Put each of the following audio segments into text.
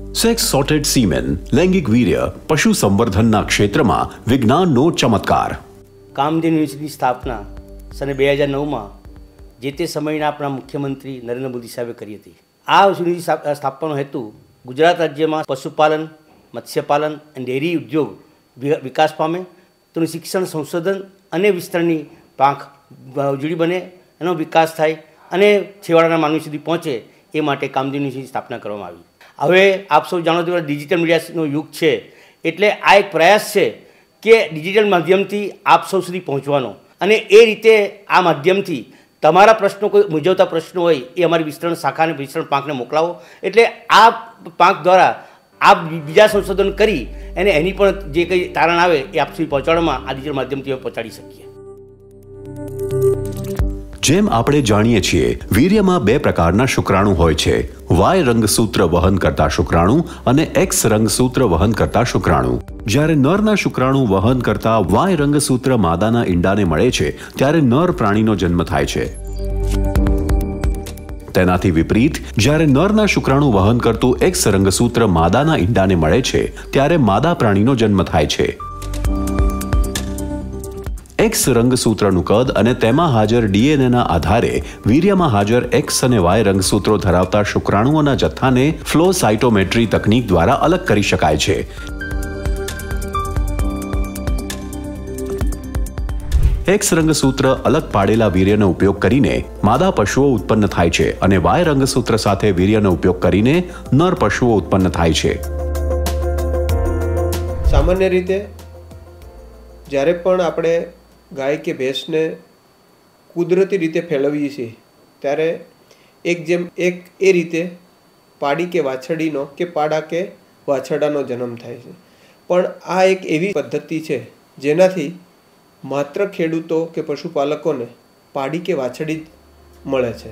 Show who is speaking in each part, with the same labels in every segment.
Speaker 1: Sex sorted semen લૈંગિક વીર્ય પશુ સંવર્ધનના ક્ષેત્રમાં વિજ્ઞાનનો ચમત્કાર
Speaker 2: કામધેનુ યુનિવર્સિટીની સ્થાપના સને બે હજાર નવમાં જે તે સમયના આપણા મુખ્યમંત્રી નરેન્દ્ર મોદી સાહેબે કરી હતી. આ યુનિવર્સિટી સ્થાપ- સ્થાપવાનો હેતુ ગુજરાત રાજ્યમાં પશુપાલન, મત્સ્યપાલન અને ડેરી ઉદ્યોગ વિકાસ પામે, તેનું શિક્ષણ, સંશોધન અને વિસ્તરણની પાંખ ઉજળી બને, એનો વિકાસ થાય અને છેવાડાના માનવી સુધી પહોંચે એ માટે કામધેનુ સ્થાપના કરવામાં આવી. હવે આપ સૌ જાણો છો ડિજિટલ મીડિયાનો યુગ છે. એટલે આ એક પ્રયાસ છે કે ડિજિટલ માધ્યમથી આપ સૌ સુધી પહોંચવાનો. અને એ રીતે આ માધ્યમથી તમારા પ્રશ્નો કોઈ મૂંઝવતા પ્રશ્નો હોય એ અમારી વિસ્તરણ શાખાને વિસ્તરણ પાંખને મોકલાવો. એટલે આ પાંખ દ્વારા આપ બીજા સંશોધન કરી અને એની પણ જે કંઈ તારણ આવે એ આપ સુધી પહોંચાડવામાં આ ડિજિટલ માધ્યમથી પહોંચાડી શકીએ.
Speaker 1: જેમ આપણે જાણીએ છીએ, વીર્યમાં બે પ્રકારના શુક્રાણુ હોય છે. વાય રંગસૂત્ર વહન કરતા શુક્રાણુ અને એક્સ રંગસૂત્ર વહન કરતા શુક્રાણુ. જ્યારે નરના શુક્રાણુ વહન કરતા વાય રંગસૂત્ર માદાના ઈંડાને મળે છે, ત્યારે નર પ્રાણીનો જન્મ થાય છે. તેનાથી વિપરીત, જ્યારે નરના શુક્રાણુ વહન કરતું એક્સ રંગસૂત્ર માદાના ઈંડાને મળે છે, ત્યારે માદા પ્રાણીનો જન્મ થાય છે. એક્સ રંગસૂત્રનું કદ અને તેમાં હાજર ડીએનએના આધારે વીર્યમાં હાજર એક્સ અને વાય રંગસૂત્રો ધરાવતા શુક્રાણુઓના જથ્થાને ફ્લો સાઇટોમેટ્રી તકનીક દ્વારા અલગ કરી શકાય છે. એક્સ રંગસૂત્ર અલગ પાડેલા વીર્યનો ઉપયોગ કરીને માદા પશુઓ ઉત્પન્ન થાય છે અને વાય રંગસૂત્ર સાથે વીર્યનો ઉપયોગ કરીને નર પશુઓ ઉત્પન્ન થાય છે.
Speaker 3: સામાન્ય રીતે જ્યારે પણ આપણે ગાય કે ભેંસને કુદરતી રીતે ફેળવીએ છીએ ત્યારે એક જેમ એક એ રીતે પાડી કે વાછડીનો કે પાડા કે વાછડાનો જન્મ થાય છે. પણ આ એક એવી પદ્ધતિ છે, જેનાથી માત્ર ખેડૂતો કે પશુપાલકોને પાડી કે વાછડી મળે છે.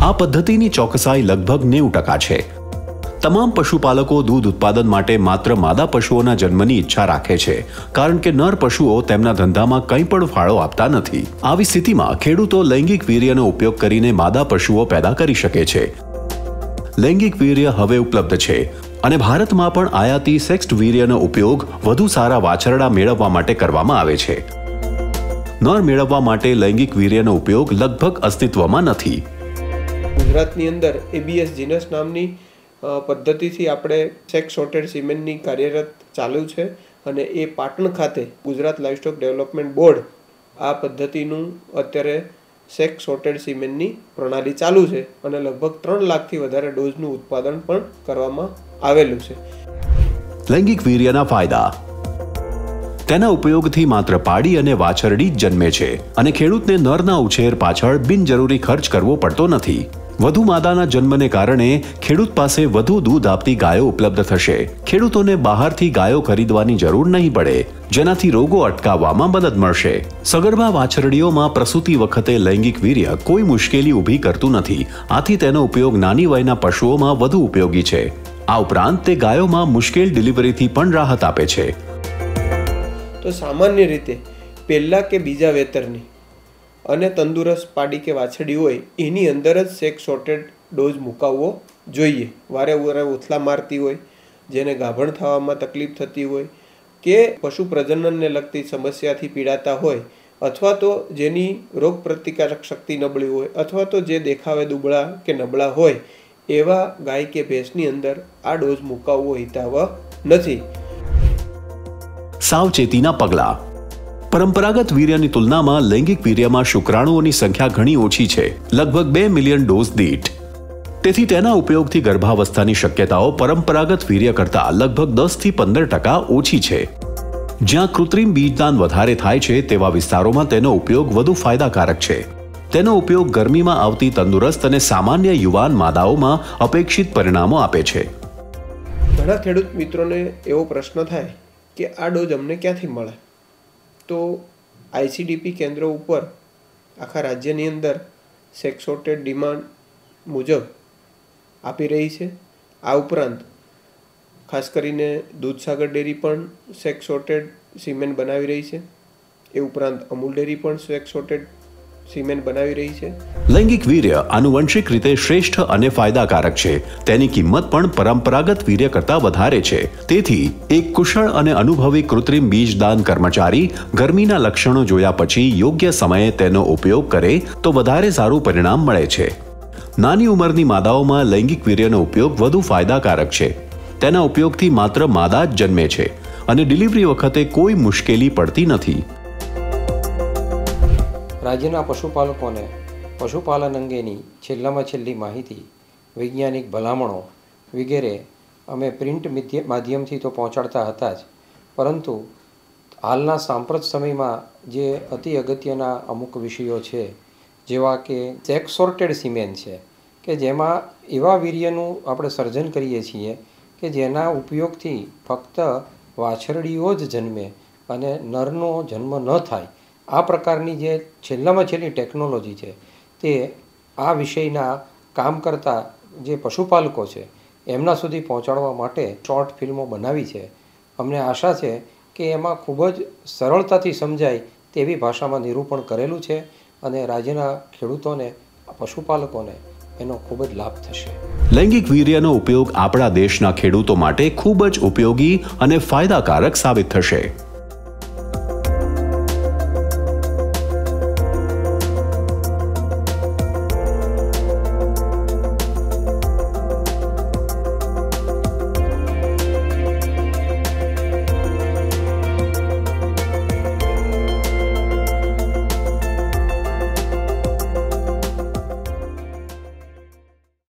Speaker 1: આ પદ્ધતિની ચોકસાઈ લગભગ નેવું ટકા છે. તમામ પશુપાલકો દૂધ ઉત્પાદન માટે માત્ર માદા પશુઓના જન્મની ઈચ્છા રાખે છે, કારણ કે નર પશુઓ તેમના ધંધામાં કંઈ પણ ફાળો આપતા નથી. આવી સ્થિતિમાં ખેડૂતો લૈંગિક વીર્યનો ઉપયોગ કરીને માદા પશુઓ પેદા કરી શકે છે. લૈંગિક વીર્ય હવે ઉપલબ્ધ છે, અને ભારતમાં પણ આયાતી સેક્સ્ડ વીર્યનો ઉપયોગ વધુ સારા વાછરડા મેળવવા માટે કરવામાં આવે છે. નર મેળવવા માટે લૈંગિક વીર્યનો ઉપયોગ લગભગ અસ્તિત્વમાં નથી.
Speaker 3: ગુજરાતની અંદર એબીએસ જીનસ નામની પદ્ધતિથી આપણે સેક્સ સોર્ટેડ સિમેન્ટની કાર્યરત ચાલુ છે અને એ પાટણ ખાતે ગુજરાત લાઇવસ્ટોક ડેવલપમેન્ટ બોર્ડ આ પદ્ધતિનું અત્યારે સેક્સ સોર્ટેડ સિમેન્ટની પ્રણાલી ચાલુ છે અને લગભગ ત્રણ લાખથી વધારે ડોઝનું ઉત્પાદન પણ કરવામાં આવેલું છે.
Speaker 1: લૈંગિક વીર્યના ફાયદા. તેના ઉપયોગથી માત્ર પાડી અને વાછરડી જ જન્મે છે અને ખેડૂતને નરના ઉછેર પાછળ બિનજરૂરી ખર્ચ કરવો પડતો નથી. વધુ માદાના જન્મને કારણે ખેડૂત પાસે વધુ દૂધ આપતી ગાયો ઉપલબ્ધ થશે. ખેડૂતોને બહારથી ગાયો ખરીદવાની જરૂર નહીં પડે, જેનાથી રોગો અટકાવવામાં મદદ મળશે. સગર્ભા વાછરડીઓમાં પ્રસૂતિ વખતે લૈંગિક વીર્ય કોઈ મુશ્કેલી ઊભી કરતું નથી. આથી તેનો ઉપયોગ નાની વયના પશુઓમાં વધુ ઉપયોગી છે. આ ઉપરાંત તે ગાયોમાં મુશ્કેલ ડિલિવરીથી પણ રાહત આપે છે.
Speaker 3: તો સામાન્ય રીતે પહેલાં કે બીજા વેતરની અને તંદુરસ્ત પાડી કે વાછડી હોય, એની અંદર જ શેક સોર્ટેડ ડોઝ મુકાવવો જોઈએ. વારે વારે ઉથલા મારતી હોય, જેને ગાભણ થવામાં તકલીફ થતી હોય કે પશુ પ્રજનનને લગતી સમસ્યાથી પીડાતા હોય અથવા તો જેની રોગ પ્રતિકારક શક્તિ નબળી હોય અથવા તો જે દેખાવે દુબળા કે નબળા હોય, એવા ગાય કે ભેંસની અંદર આ ડોઝ મુકાવવો હિતાવહ નથી.
Speaker 1: સાવચેતીના પગલાં. પરંપરાગત વીર્યની તુલનામાં લૈંગિક વીર્યમાં શુક્રાણુઓની સંખ્યા ઘણી ઓછી છે. લગભગ બે મિલિયન ડોઝ દીઠ. તેથી તેના ઉપયોગથી ગર્ભાવસ્થાની શક્યતાઓ પરંપરાગત વીર્ય કરતાં લગભગ દસથી પંદર ટકા ઓછી છે. જ્યાં કૃત્રિમ બીજદાન વધારે થાય છે તેવા વિસ્તારોમાં તેનો ઉપયોગ વધુ ફાયદાકારક છે. તેનો ઉપયોગ ગરમીમાં આવતી તંદુરસ્ત અને સામાન્ય યુવાન માદાઓમાં અપેક્ષિત પરિણામો આપે છે.
Speaker 3: ઘણા ખેડૂત મિત્રોને એવો પ્રશ્ન થાય કે આ ડોઝ અમને ક્યાંથી મળે? તો આઈસીડીપી કેન્દ્રો ઉપર આખા રાજ્યની અંદર સેક્સોટેડ ડિમાન્ડ મુજબ આપી રહી છે. આ ઉપરાંત ખાસ કરીને દૂધસાગર ડેરી પણ સેક્સોટેડ સિમેન્ટ બનાવી રહી છે. એ ઉપરાંત અમૂલ ડેરી પણ સેક્સોટેડ સિમેન્ટ બનાવી રહી છે.
Speaker 1: લૈંગિક વીર્ય આનુવંશિક રીતે શ્રેષ્ઠ અને ફાયદાકારક છે. તેની કિંમત પણ પરંપરાગત વીર્ય કરતાં વધારે છે. તેથી એક કુશળ અને અનુભવી કૃત્રિમ બીજદાન કર્મચારી ગરમીના લક્ષણો જોયા પછી યોગ્ય સમયે તેનો ઉપયોગ કરે તો વધારે સારું પરિણામ મળે છે. નાની ઉંમરની માદાઓમાં લૈંગિક વીર્યનો ઉપયોગ વધુ ફાયદાકારક છે. તેના ઉપયોગથી માત્ર માદા જ જન્મે છે. અને ડિલિવરી વખતે કોઈ મુશ્કેલી પડતી નથી.
Speaker 4: રાજ્યના પશુપાલકોને પશુપાલન અંગેની છેલ્લામાં છેલ્લી માહિતી, વૈજ્ઞાનિક ભલામણો વગેરે અમે પ્રિન્ટ મિધ્ય- માધ્યમથી તો પહોંચાડતા હતા જ. પરંતુ હાલના સાંપ્રત સમયમાં જે અતિ અગત્યના અમુક વિષયો છે, જેવા કે સેક્સ સોર્ટેડ સિમેન્ટ છે, કે જેમાં એવા વીર્યનું આપણે સર્જન કરીએ છીએ કે જેના ઉપયોગથી ફક્ત વાછરડીઓ જ જન્મે અને નરનો જન્મ ન થાય. આ પ્રકારની જે છેલ્લામાં છેલ્લી ટેકનોલોજી છે, તે આ વિષયના કામ કરતા જે પશુપાલકો છે, એમના સુધી પહોંચાડવા માટે શોર્ટ ફિલ્મો બનાવી છે. અમને આશા છે કે એમાં ખૂબ જ સરળતાથી સમજાય તેવી ભાષામાં નિરૂપણ કરેલું છે અને રાજ્યના ખેડૂતોને, પશુપાલકોને એનો ખૂબ જ લાભ થશે.
Speaker 1: લૈંગિક વીર્યનો ઉપયોગ આપણા દેશના ખેડૂતો માટે ખૂબ જ ઉપયોગી અને ફાયદાકારક સાબિત થશે.